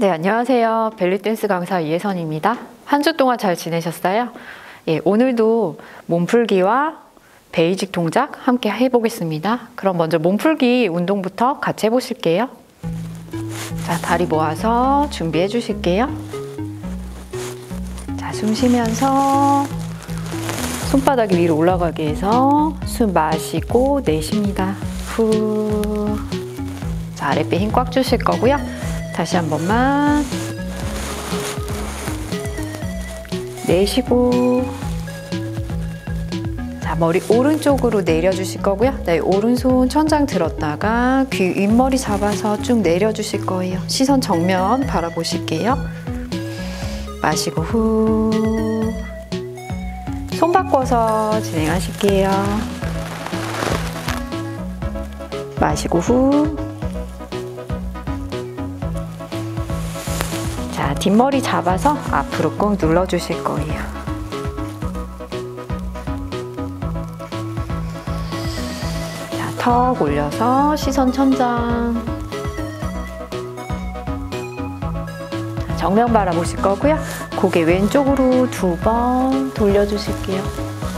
네, 안녕하세요. 벨리댄스 강사 이혜선입니다. 한 주 동안 잘 지내셨어요? 예, 오늘도 몸풀기와 베이직 동작 함께 해보겠습니다. 그럼 먼저 몸풀기 운동부터 같이 해보실게요. 자, 다리 모아서 준비해 주실게요. 자, 숨 쉬면서 손바닥이 위로 올라가게 해서 숨 마시고 내쉽니다. 후. 자, 아랫배 힘 꽉 주실 거고요. 다시 한 번만. 내쉬고. 자, 머리 오른쪽으로 내려주실 거고요. 네, 오른손 천장 들었다가 귀 윗머리 잡아서 쭉 내려주실 거예요. 시선 정면 바라보실게요. 마시고 후. 손 바꿔서 진행하실게요. 마시고 후. 뒷머리 잡아서 앞으로 꾹 눌러주실 거예요. 자, 턱 올려서 시선 천장. 자, 정면 바라보실 거고요. 고개 왼쪽으로 두 번 돌려주실게요.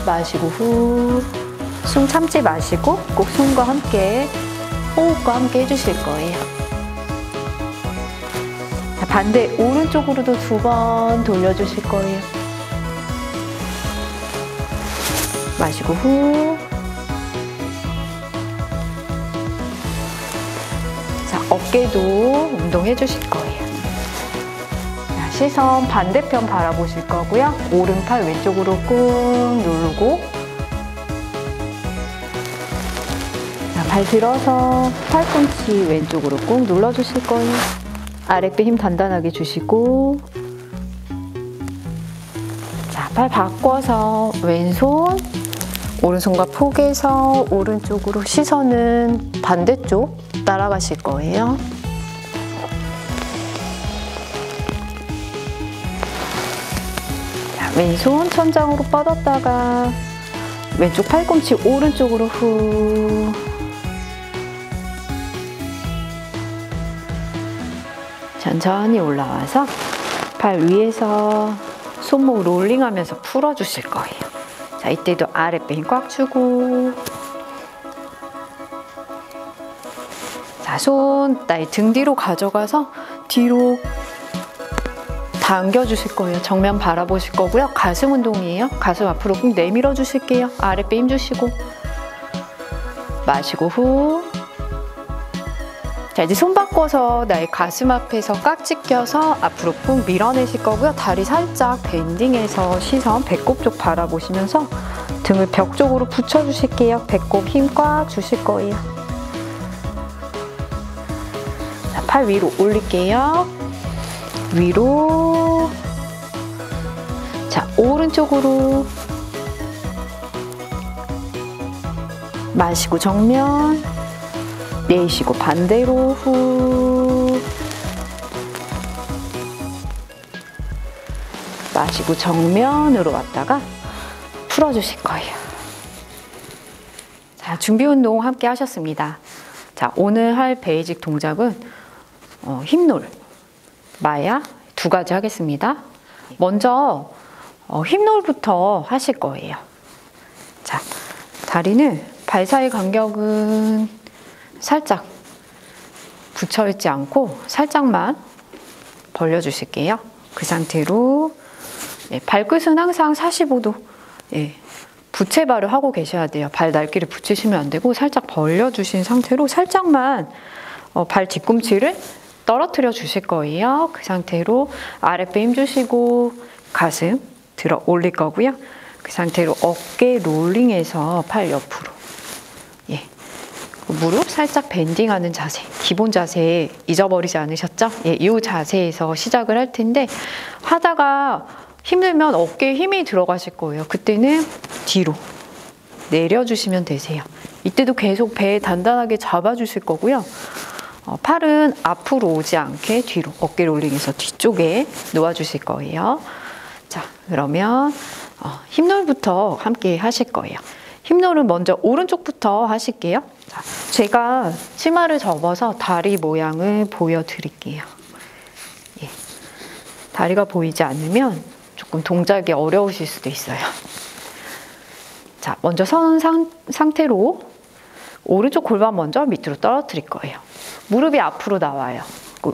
마시고 후. 숨 참지 마시고 꼭 숨과 함께 호흡과 함께 해주실 거예요. 자, 반대 오른쪽으로도 두 번 돌려주실 거예요. 마시고 후. 자, 어깨도 운동해 주실 거예요. 자, 시선 반대편 바라보실 거고요. 오른팔 왼쪽으로 꾹 누르고 자, 발 들어서 팔꿈치 왼쪽으로 꾹 눌러주실 거예요. 아랫배 힘 단단하게 주시고 자, 팔 바꿔서 왼손 오른손과 포개서 오른쪽으로 시선은 반대쪽 따라가실 거예요. 자, 왼손 천장으로 뻗었다가 왼쪽 팔꿈치 오른쪽으로 후 천천히 올라와서 팔 위에서 손목 롤링하면서 풀어주실 거예요. 자, 이때도 아랫배 힘꽉 주고 자, 손 나의 등 뒤로 가져가서 뒤로 당겨주실 거예요. 정면 바라보실 거고요. 가슴 운동이에요. 가슴 앞으로 꾹 내밀어 주실게요. 아랫배 힘 주시고 마시고 후 자, 이제 손 바꿔서 나의 가슴 앞에서 깍지 껴서 앞으로 꾹 밀어내실 거고요. 다리 살짝 밴딩해서 시선 배꼽 쪽 바라보시면서 등을 벽 쪽으로 붙여주실게요. 배꼽 힘 꽉 주실 거예요. 자, 팔 위로 올릴게요. 위로. 자, 오른쪽으로. 마시고 정면. 내쉬고 반대로 후 마시고 정면으로 왔다가 풀어주실 거예요. 자, 준비 운동 함께 하셨습니다. 자, 오늘 할 베이직 동작은 어, 힙롤, 마야 두 가지 하겠습니다. 먼저 어, 힙롤부터 하실 거예요. 자, 다리는 발 사이 간격은 살짝 붙여있지 않고 살짝만 벌려주실게요. 그 상태로 예, 발끝은 항상 45도 예, 부채발을 하고 계셔야 돼요. 발 날개를 붙이시면 안 되고 살짝 벌려주신 상태로 살짝만 어, 발 뒤꿈치를 떨어뜨려 주실 거예요. 그 상태로 아랫배 힘주시고 가슴 들어 올릴 거고요. 그 상태로 어깨 롤링해서 팔 옆으로 예, 무릎 살짝 밴딩하는 자세, 기본 자세 잊어버리지 않으셨죠? 예, 이 자세에서 시작을 할 텐데 하다가 힘들면 어깨에 힘이 들어가실 거예요. 그때는 뒤로 내려주시면 되세요. 이때도 계속 배 단단하게 잡아주실 거고요. 어, 팔은 앞으로 오지 않게 뒤로 어깨 롤링해서 뒤쪽에 놓아주실 거예요. 자, 그러면 어, 힙롤부터 함께 하실 거예요. 힙롤은 먼저 오른쪽부터 하실게요. 자, 제가 치마를 접어서 다리 모양을 보여드릴게요. 다리가 보이지 않으면 조금 동작이 어려우실 수도 있어요. 자, 먼저 선 상, 상태로 오른쪽 골반 먼저 밑으로 떨어뜨릴 거예요. 무릎이 앞으로 나와요.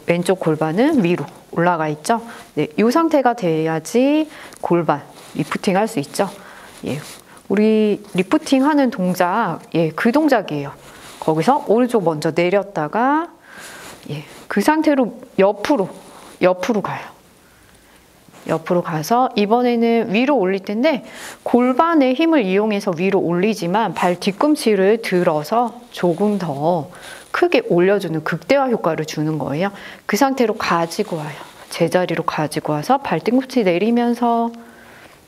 왼쪽 골반은 위로 올라가 있죠. 네, 이 상태가 돼야지 골반 리프팅 할 수 있죠. 예, 우리 리프팅 하는 동작, 예, 그 동작이에요. 거기서 오른쪽 먼저 내렸다가 예, 그 상태로 옆으로 옆으로 가요. 옆으로 가서 이번에는 위로 올릴 텐데 골반의 힘을 이용해서 위로 올리지만 발 뒤꿈치를 들어서 조금 더 크게 올려주는 극대화 효과를 주는 거예요. 그 상태로 가지고 와요. 제자리로 가지고 와서 발 뒤꿈치 내리면서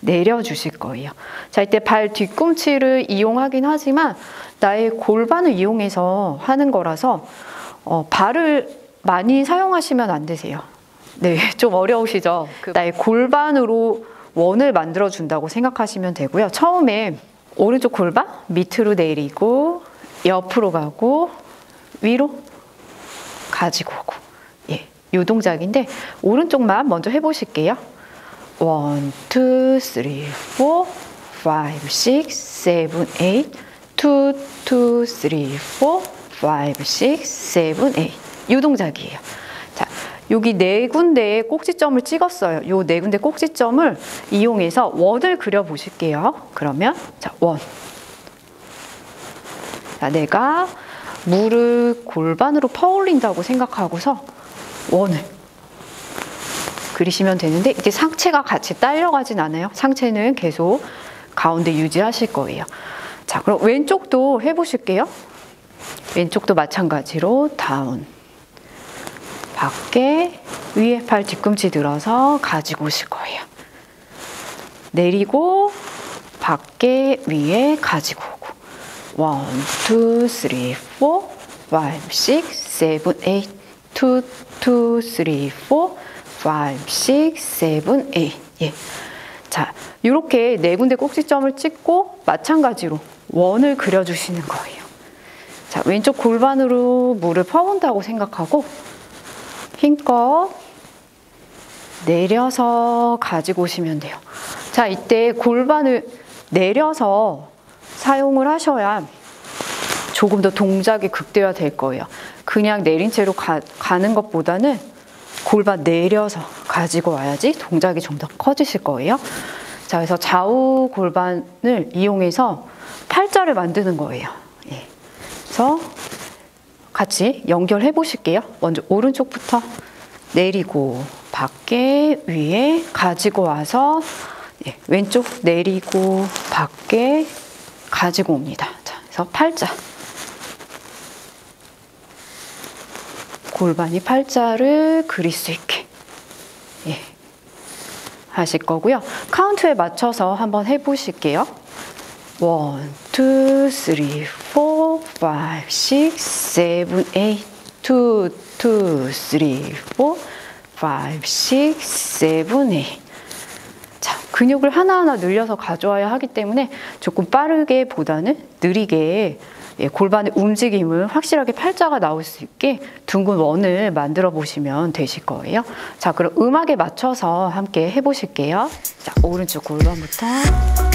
내려주실 거예요. 자, 이때 발 뒤꿈치를 이용하긴 하지만 나의 골반을 이용해서 하는 거라서 어, 발을 많이 사용하시면 안 되세요. 네, 좀 어려우시죠? 그 나의 골반으로 원을 만들어 준다고 생각하시면 되고요. 처음에 오른쪽 골반 밑으로 내리고 옆으로 가고 위로 가지고 오고 예, 요 동작인데 오른쪽만 먼저 해보실게요. one, two, three, four, five, six, seven, eight, two, two, three, four, five, six, seven, eight 요 동작이에요. 자, 여기 네 군데에 꼭지점을 찍었어요. 요 네 군데 꼭지점을 이용해서 원을 그려 보실게요. 그러면 자, 원. 자, 내가 무릎 골반으로 퍼올린다고 생각하고서 원을 그리시면 되는데 이제 상체가 같이 딸려가진 않아요. 상체는 계속 가운데 유지하실 거예요. 자, 그럼 왼쪽도 해보실게요. 왼쪽도 마찬가지로 down. 밖에 위에 발 뒤꿈치 들어서 가지고 오실 거예요. 내리고 밖에 위에 가지고 오고 one, two, three, four, five, six, seven, 에 잇 two, two, three, four, five, six, seven, eight 예. 자, 이렇게 네 군데 꼭지점을 찍고 마찬가지로 원을 그려주시는 거예요. 자, 왼쪽 골반으로 물을 퍼온다고 생각하고 힘껏 내려서 가지고 오시면 돼요. 자, 이때 골반을 내려서 사용을 하셔야 조금 더 동작이 극대화 될 거예요. 그냥 내린 채로 가, 가는 것보다는 골반 내려서 가지고 와야지 동작이 좀 더 커지실 거예요. 자, 그래서 좌우 골반을 이용해서 팔자를 만드는 거예요. 예. 그래서 같이 연결해 보실게요. 먼저 오른쪽부터 내리고 밖에 위에 가지고 와서 예, 왼쪽 내리고 밖에 가지고 옵니다. 자, 그래서 팔자. 골반이 팔자를 그릴 수 있게 예, 하실 거고요. 카운트에 맞춰서 한번 해보실게요. one, two, three, four, five, six, seven, eight, two, two, three, four, five, six, seven, eight. 자, 근육을 하나하나 늘려서 가져와야 하기 때문에 조금 빠르게 보다는 느리게 예, 골반의 움직임을 확실하게 팔자가 나올 수 있게 둥근 원을 만들어 보시면 되실 거예요. 자, 그럼 음악에 맞춰서 함께 해보실게요. 자, 오른쪽 골반부터.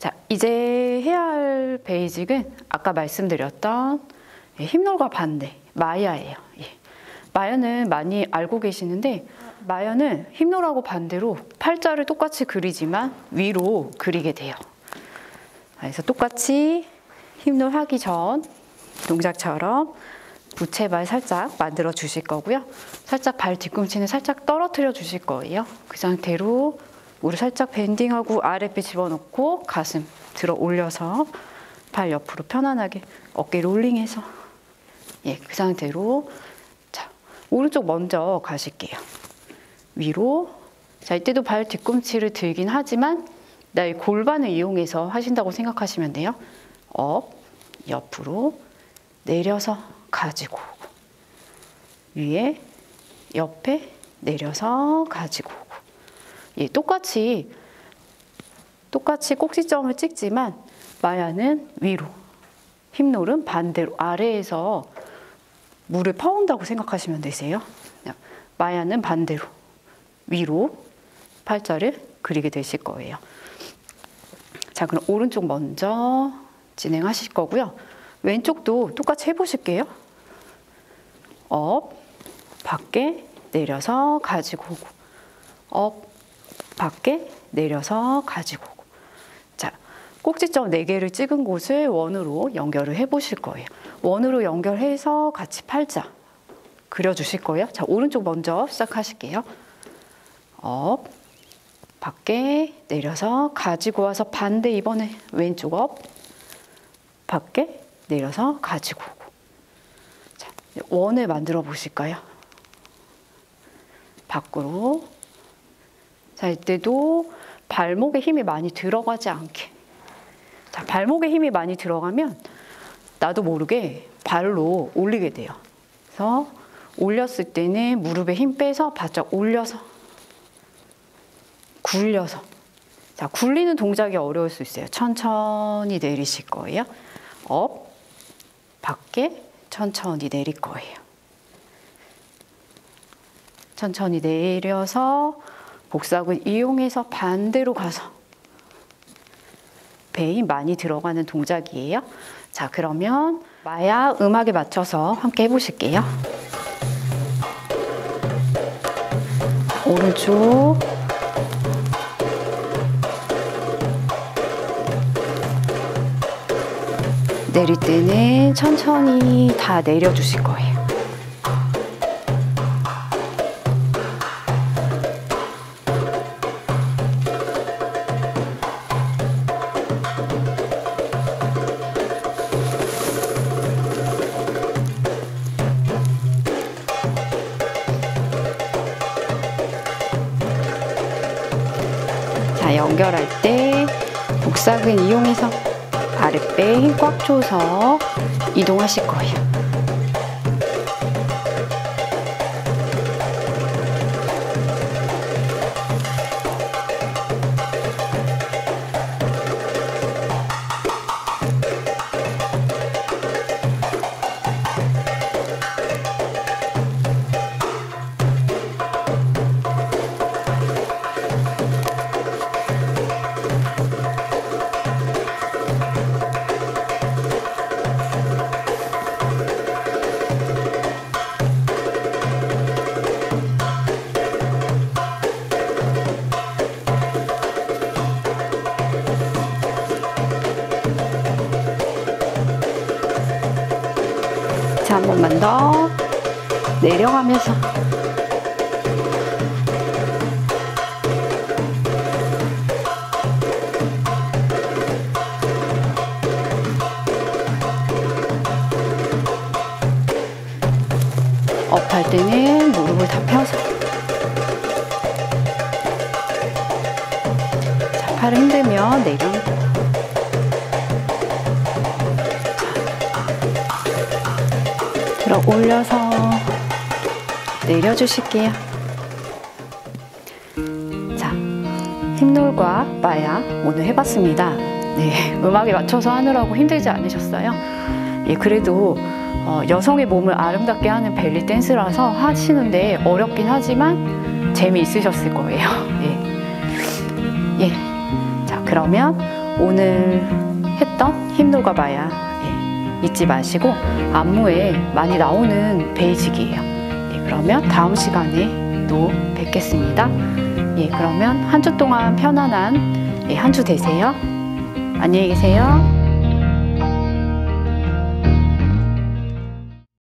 자, 이제 해야 할 베이직은 아까 말씀드렸던 예, 힙놀과 반대 마야예요. 예. 마야는 많이 알고 계시는데 마야는 힙놀하고 반대로 팔자를 똑같이 그리지만 위로 그리게 돼요. 그래서 똑같이 힙놀 하기 전 동작처럼 부채발 살짝 만들어 주실 거고요. 살짝 발 뒤꿈치는 살짝 떨어뜨려 주실 거예요. 그 상태로 무릎 살짝 bending하고 아랫배 집어넣고 가슴 들어 올려서 발 옆으로 편안하게 어깨 롤링해서 예, 그 상태로 자, 오른쪽 먼저 가실게요. 위로 자, 이때도 발 뒤꿈치를 들긴 하지만 나의 골반을 이용해서 하신다고 생각하시면 돼요. up, 옆으로 내려서 가지고 오고 위에 옆에 내려서 가지고 예, 똑같이 똑같이 꼭지점을 찍지만 마야는 위로 힙놀은 반대로 아래에서 물을 퍼온다고 생각하시면 되세요. 마야는 반대로 위로 팔자를 그리게 되실 거예요. 자, 그럼 오른쪽 먼저 진행하실 거고요. 왼쪽도 똑같이 해보실게요. up, 밖에 내려서 가지고 오고, up, 밖에 내려서 가지고 오고. 자, 꼭지점 4개를 찍은 곳을 원으로 연결을 해 보실 거예요. 원으로 연결해서 같이 팔자 그려주실 거예요. 자, 오른쪽 먼저 시작하실게요. up, 밖에 내려서 가지고 와서 반대 이번에 왼쪽 up, 밖에 내려서 가지고 오고. 자, 원을 만들어 보실까요? 밖으로. 자, 이때도 발목에 힘이 많이 들어가지 않게. 자, 발목에 힘이 많이 들어가면 나도 모르게 발로 올리게 돼요. 그래서 올렸을 때는 무릎에 힘 빼서 바짝 올려서 굴려서 자 굴리는 동작이 어려울 수 있어요. 천천히 내리실 거예요. up 밖에 천천히 내릴 거예요. 천천히 내려서 복사근 이용해서 반대로 가서 배 힘이 많이 들어가는 동작이에요. 자, 그러면 마야 음악에 맞춰서 함께 해보실게요. 오른쪽. 내릴 때는 천천히 다 내려주실 거예요. 자, 연결할 때 복사근 이용해서 아랫배 힘 꽉 줘서 이동하실 거예요. 더 내려가면서. 업할 때는 무릎을 다 펴서. 자, 팔을 힘들면 내려 들어 올려서 내려주실게요. 자, 힙놀과 마야 오늘 해봤습니다. 네, 음악에 맞춰서 하느라고 힘들지 않으셨어요? 예, 그래도 어, 여성의 몸을 아름답게 하는 벨리 댄스라서 하시는데 어렵긴 하지만 재미있으셨을 거예요. 예. 예. 자, 그러면 오늘 했던 힙놀과 마야 예, 잊지 마시고 안무에 많이 나오는 베이직이에요. 예, 그러면 다음 시간에 또 뵙겠습니다. 예, 그러면 한 주 동안 편안한 예, 한 주 되세요. 안녕히 계세요.